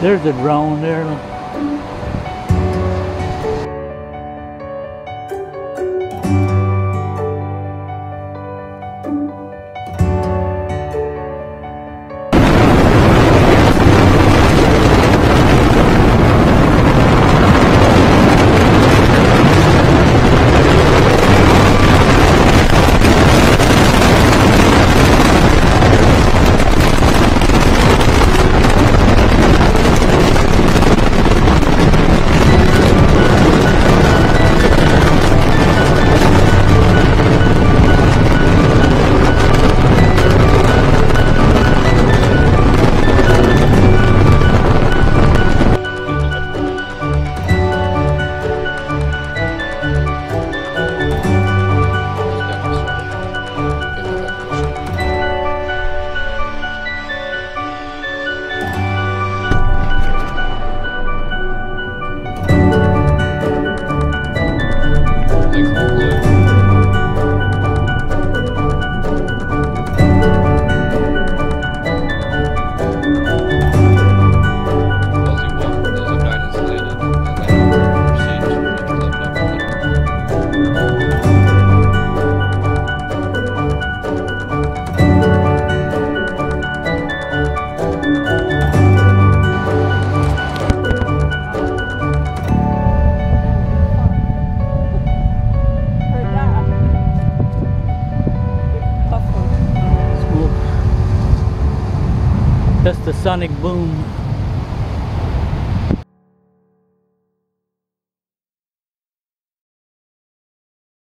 There's a drone there. That's the sonic boom.